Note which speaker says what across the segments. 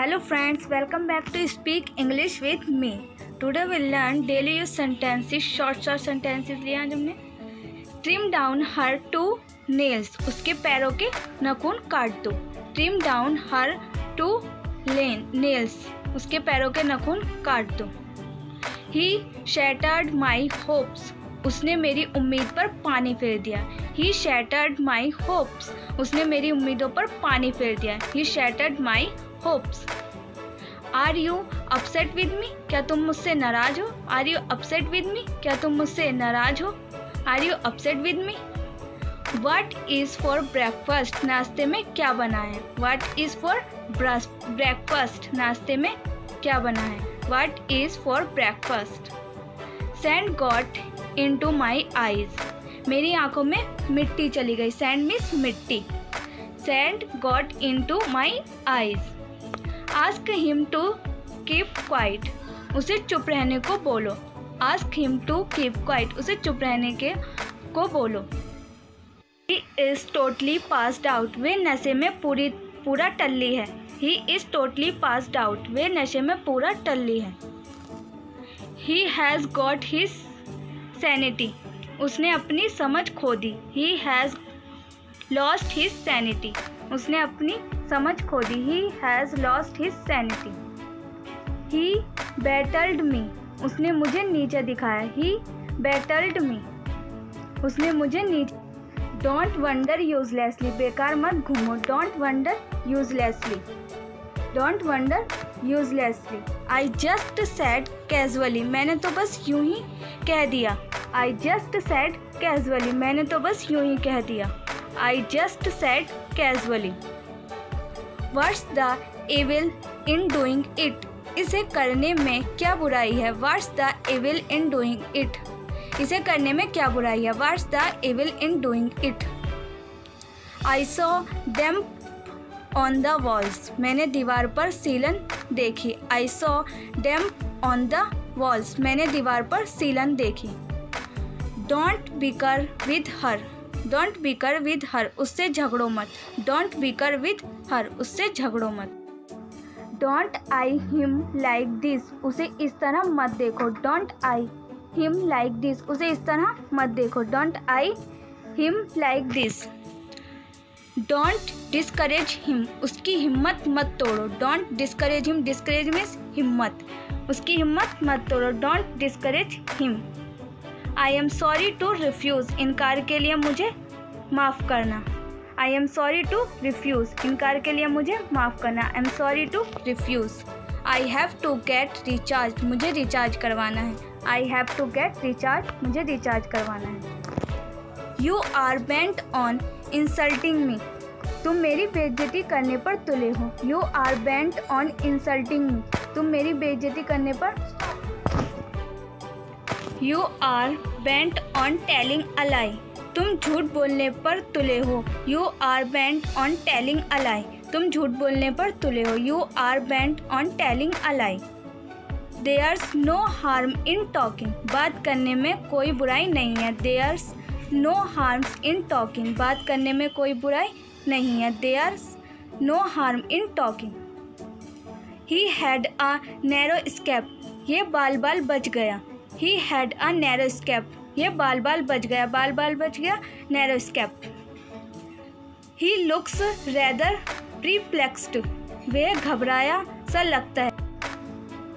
Speaker 1: Hello friends, welcome back to Speak English with me. Today we'll learn daily use sentences, short short sentences लिए आज हमने. Trim down her toe nails उसके पैरों के नखून काट दो. Trim down her two lane nails उसके पैरों के नखून काट दो. ही शैटर्ड माई होप्स उसने मेरी उम्मीद पर पानी फेर दिया. ही शैटर्ड माई होप्स उसने मेरी उम्मीदों पर पानी फेर दिया. He shattered my hopes are you upset with me क्या तुम मुझसे नाराज़ हो? Are you upset with me क्या तुम मुझसे नाराज़ हो? Are you upset with me what is for breakfast नाश्ते में क्या बना है? वट इज़ फॉर ब्रेकफास्ट नाश्ते में क्या बना है? What is for breakfast sand got into my eyes मेरी आँखों में मिट्टी चली गई। सैंड मीन्स मिट्टी. Sand got into my eyes ask him to keep quiet उसे चुप रहने को बोलो। Ask him to keep quiet उसे चुप रहने के को बोलो। He is totally passed out वे नशे में पूरी, पूरा टल्ली है। He is totally passed out वे नशे में पूरा टल्ली है। He has got his sanity उसने अपनी समझ खो दी। He has lost his sanity उसने अपनी समझ खो दी he has lost his sanity he battled me उसने मुझे नीचे दिखाया। ही बैटल्ड मी उसने मुझे नीचे डोंट वंडर यूजलेसली बेकार मत घूमो। Don't wander uselessly don't wander uselessly I just said casually मैंने तो बस यूँ ही कह दिया। आई जस्ट सेड कैजुअली मैंने तो बस यूँ ही कह दिया। I just said casually what's the evil in doing it इसे करने में क्या बुराई है? What's the evil in doing it इसे करने में क्या बुराई है? What's the evil in doing it I saw damp on the walls मैंने दीवार पर सीलन देखी. I saw damp on the walls मैंने दीवार पर सीलन देखी. Don't bicker with her don't bicker with her, उससे झगड़ो मत। डोंट बिकर विद हर, उससे झगड़ो मत। Don't eye him like this, उसे इस तरह मत देखो। Don't eye him like this, उसे इस तरह मत देखो। Don't eye him like this. Don't discourage him, उसकी हिम्मत मत तोड़ो। Don't discourage him, discourage means हिम्मत। उसकी हिम्मत मत तोड़ो। Don't discourage him. I am sorry to refuse इनकार के लिए मुझे माफ़ करना। I am sorry to refuse इनकार के लिए मुझे माफ़ करना। I am sorry to refuse I have to get recharge मुझे रिचार्ज करवाना है। I have to get recharge मुझे रिचार्ज करवाना है। You are bent on insulting me तुम मेरी बेइज्जती करने पर तुले हो। You are bent on insulting me तुम मेरी बेइज्जती करने पर you are bent on telling a lie तुम झूठ बोलने पर तुले हो। You are bent on telling a lie तुम झूठ बोलने पर तुले हो। You are bent on telling a lie there's no harm in talking बात करने में कोई बुराई नहीं है। There's no harms in talking बात करने में कोई बुराई नहीं है। There's no harm in talking he had a narrow escape ये बाल बाल बच गया। He had a narrow escape ये बाल बाल बच गया बाल बाल बच गया narrow escape he looks rather perplexed वे घबराया सा लगता है।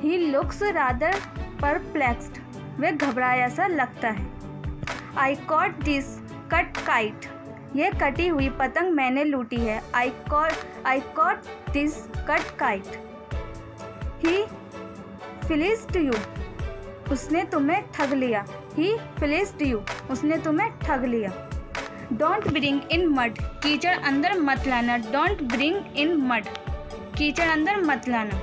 Speaker 1: ही लुक्स रादर परप्लेक्सड वे घबराया सा लगता है। I caught this cut kite ये कटी हुई पतंग मैंने लूटी है। I caught I caught this cut kite he fleeced you उसने तुम्हें ठग लिया। ही फिलिस्ड यू उसने तुम्हें ठग लिया। डोंट ब्रिंग इन मड कीचड़ अंदर मत लाना। डोंट ब्रिंग इन मड कीचड़ अंदर मत लाना।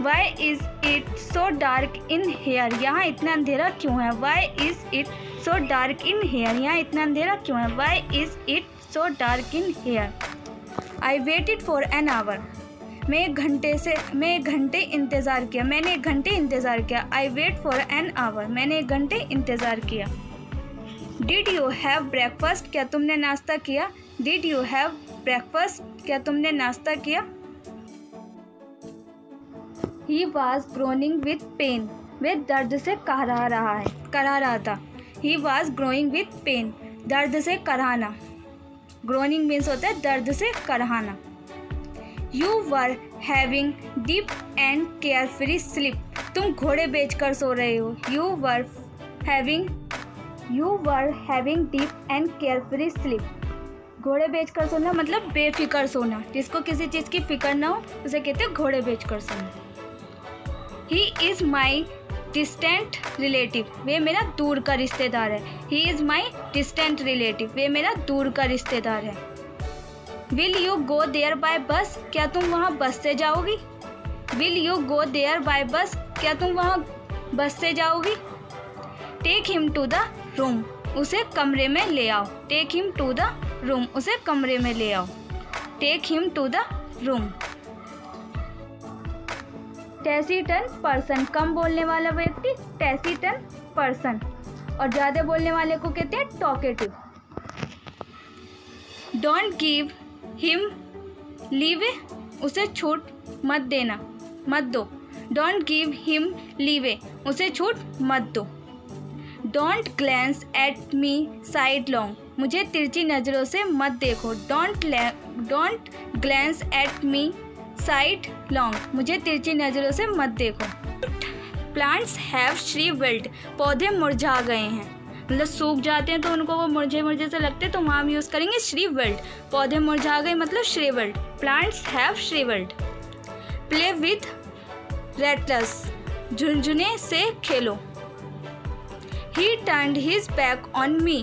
Speaker 1: Why is it so dark in here यहाँ इतना अंधेरा क्यों है? Why is it so dark in here यहाँ इतना अंधेरा क्यों है? Why is it so dark in here I waited for an hour मैं एक घंटे से, मैं एक घंटे इंतज़ार किया, मैंने एक घंटे इंतज़ार किया। I wait for an hour मैंने एक घंटे इंतज़ार किया। डिड यू हैव ब्रेकफास्ट क्या तुमने नाश्ता किया? डिड यू हैव ब्रेकफास्ट क्या तुमने नाश्ता किया? He was groaning with pain वे दर्द से करहा रहा है, करा रहा था। He was growing with pain दर्द से कराना। ग्रोनिंग मीन्स होता है दर्द से करहाना you were having deep and carefree sleep तुम घोड़े बेच कर सो रहे हो। You were having you were having deep and carefree sleep घोड़े बेच कर सोना मतलब बेफिक्र सोना। जिसको किसी चीज़ की फ़िक्र ना हो, उसे कहते हैं घोड़े बेच कर सोना। He is my distant relative वे मेरा दूर का रिश्तेदार है। He is my distant relative वे मेरा दूर का रिश्तेदार है। Will you go there by bus क्या तुम वहाँ बस से जाओगी? Will you go there by bus क्या तुम वहाँ बस से जाओगी? Take him to the room उसे कमरे में ले आओ. Take him to the room उसे कमरे में ले आओ. Take him to the room taciturn person कम बोलने वाला व्यक्ति टेसीटन पर्सन और ज़्यादा बोलने वाले को कहते हैं talkative don't give him leeway, उसे छूट मत देना, मत दो। डोंट गिव हिम लीवे, उसे छूट मत दो। Don't glance at me sidelong, मुझे तिरछी नज़रों से मत देखो। Don't don't glance at me sidelong, मुझे तिरछी नज़रों से मत देखो। प्लांट्स हैव श्री विल्ड पौधे मुरझा गए हैं। मतलब सूख जाते हैं तो उनको वो मुरझे मुरझे से लगते हैं तो वहाँ हम यूज़ करेंगे श्री विल्ड पौधे मुरझा गए मतलब shrivelled plants have shrivelled play with rattles झुंझुने से खेलो। He turn his back on me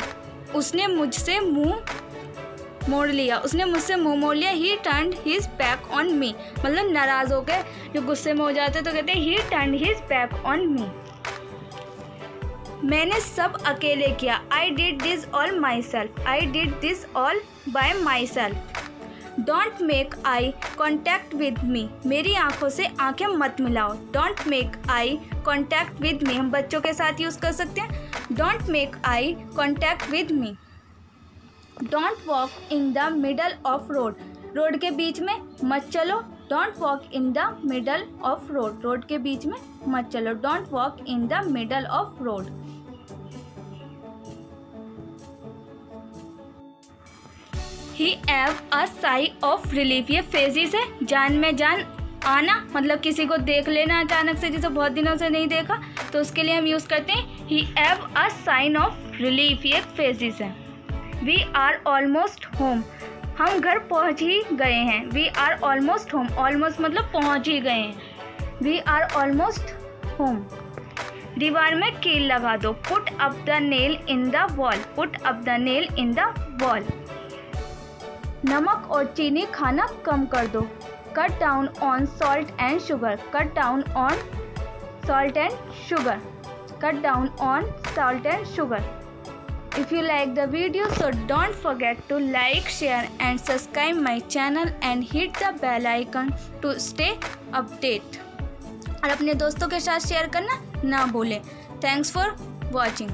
Speaker 1: उसने मुझसे मुँह मोड़ लिया। उसने मुझसे मुँह मोड़ लिया। He turn his back on me मतलब नाराज़ होकर जो गुस्से में हो जाते तो कहते हैं he turn his back on me मैंने सब अकेले किया। I did this all myself I did this all by myself don't make eye contact with me मेरी आँखों से आँखें मत मिलाओ। Don't make eye contact with me हम बच्चों के साथ यूज़ कर सकते हैं। Don't make eye contact with me don't walk in the middle of road road के बीच में मत चलो। Don't walk in the middle of road road के बीच में मत चलो। Don't walk in the middle of road he heave a sigh of relief ये फेजिस है, जान में जान आना मतलब किसी को देख लेना अचानक से, जिसे बहुत दिनों से नहीं देखा तो उसके लिए हम यूज़ करते हैं he heave a sign of relief ये फेजिस है। वी आर ऑलमोस्ट होम हम घर पहुँच ही गए हैं। We are almost home almost मतलब पहुँच ही गए हैं। वी आर ऑलमोस्ट होम दीवार में कील लगा दो। Put up the nail in the wall put up the nail in the wall नमक और चीनी खाना कम कर दो cut down on salt and sugar cut down on salt and sugar cut down on salt and sugar If you like the video so don't forget to like, share and subscribe my channel and hit the bell icon to stay update. और अपने दोस्तों के साथ share करना ना भूलें thanks for watching